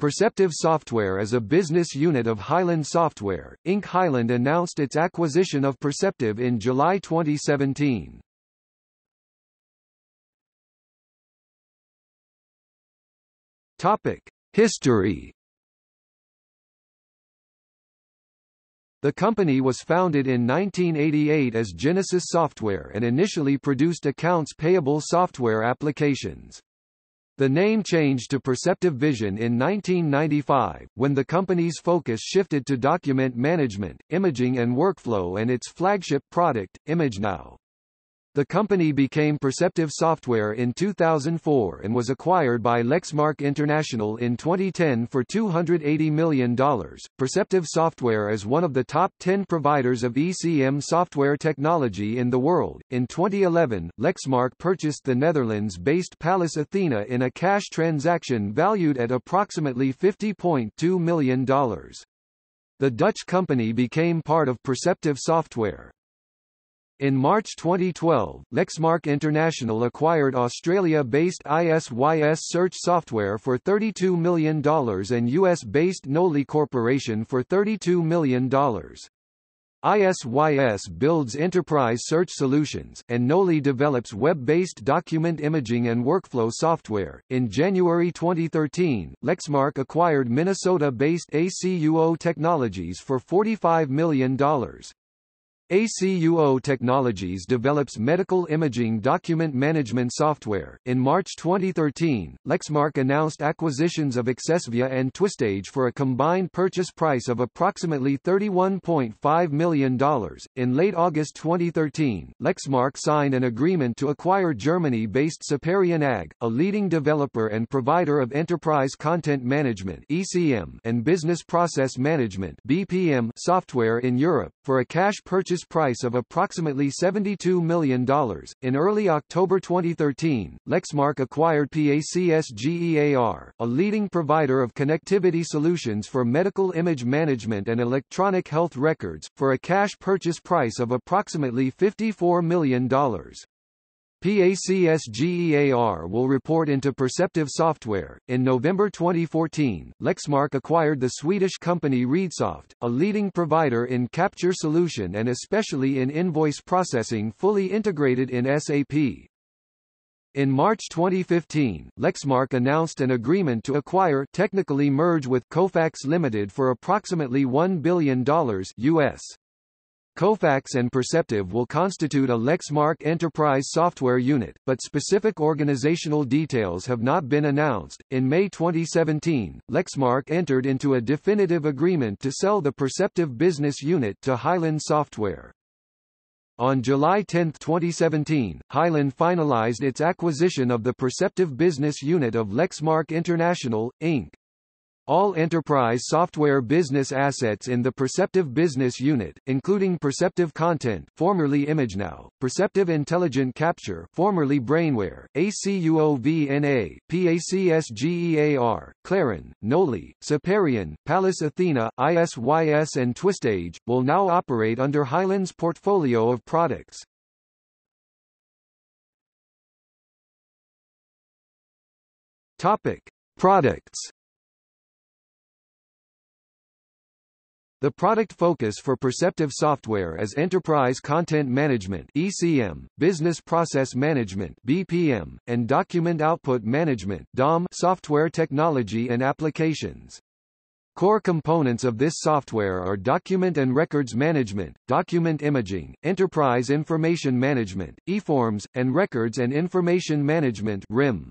Perceptive Software is a business unit of Hyland Software, Inc. Hyland announced its acquisition of Perceptive in July 2017. Topic: History The company was founded in 1988 as Genesis Software and initially produced accounts payable software applications. The name changed to Perceptive Vision in 1995, when the company's focus shifted to document management, imaging and workflow and its flagship product, ImageNow. The company became Perceptive Software in 2004 and was acquired by Lexmark International in 2010 for $280 million. Perceptive Software is one of the top 10 providers of ECM software technology in the world. In 2011, Lexmark purchased the Netherlands-based Pallas Athena in a cash transaction valued at approximately $50.2 million. The Dutch company became part of Perceptive Software. In March 2012, Lexmark International acquired Australia-based ISYS search software for $32 million and US-based Noli Corporation for $32 million. ISYS builds enterprise search solutions, and Noli develops web-based document imaging and workflow software. In January 2013, Lexmark acquired Minnesota-based ACUO Technologies for $45 million. ACUO Technologies develops medical imaging document management software. In March 2013, Lexmark announced acquisitions of Accessvia and Twistage for a combined purchase price of approximately $31.5 million. In late August 2013, Lexmark signed an agreement to acquire Germany-based Saperian AG, a leading developer and provider of enterprise content management (ECM) and business process management (BPM) software in Europe, for a cash purchase purchase price of approximately $72 million. In early October 2013, Lexmark acquired PACSGEAR, a leading provider of connectivity solutions for medical image management and electronic health records, for a cash purchase price of approximately $54 million. PACSGEAR will report into Perceptive Software. In November 2014, Lexmark acquired the Swedish company Readsoft, a leading provider in capture solution and especially in invoice processing fully integrated in SAP. In March 2015, Lexmark announced an agreement to acquire technically merge with Kofax Limited for approximately $1 billion US. Kofax and Perceptive will constitute a Lexmark enterprise software unit, but specific organizational details have not been announced. In May 2017, Lexmark entered into a definitive agreement to sell the Perceptive business unit to Hyland Software. On July 10, 2017, Hyland finalized its acquisition of the Perceptive business unit of Lexmark International, Inc. All enterprise software business assets in the Perceptive Business Unit, including Perceptive Content formerly ImageNow, Perceptive Intelligent Capture formerly Brainware, ACUOVNA, PACSGEAR, Claron, Noli, Saperian, Pallas Athena, ISYS and Twistage, will now operate under Hyland's portfolio of products. Topic. Products The product focus for Perceptive Software is Enterprise Content Management (ECM), Business Process Management (BPM), and Document Output Management (DOM) software technology and applications. Core components of this software are document and records management, document imaging, enterprise information management, eForms, and records and information management (RIM).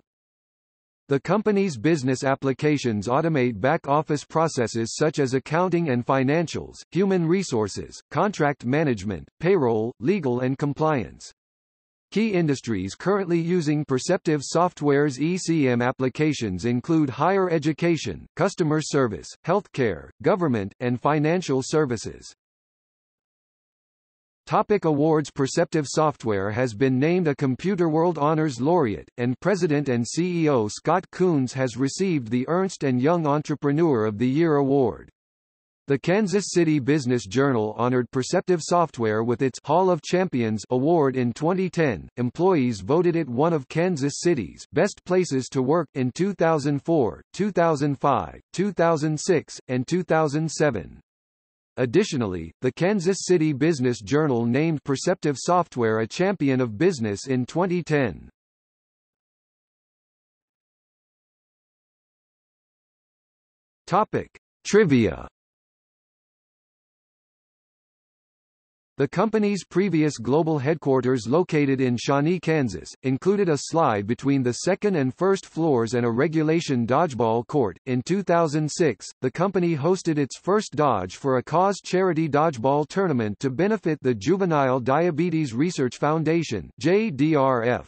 The company's business applications automate back-office processes such as accounting and financials, human resources, contract management, payroll, legal and compliance. Key industries currently using Perceptive Software's ECM applications include higher education, customer service, healthcare, government, and financial services. Topic awards Perceptive Software has been named a Computer World Honors Laureate, and President and CEO Scott Coons has received the Ernst & Young Entrepreneur of the Year award. The Kansas City Business Journal honored Perceptive Software with its Hall of Champions award in 2010. Employees voted it one of Kansas City's best places to work in 2004, 2005, 2006, and 2007. Additionally, the Kansas City Business Journal named Perceptive Software a champion of business in 2010. Topic: Trivia The company's previous global headquarters located in Shawnee, Kansas, included a slide between the second and first floors and a regulation dodgeball court. In 2006, the company hosted its first Dodge for a Cause charity dodgeball tournament to benefit the Juvenile Diabetes Research Foundation (JDRF).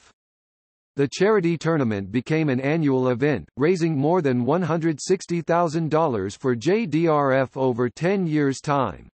The charity tournament became an annual event, raising more than $160,000 for JDRF over 10 years' time.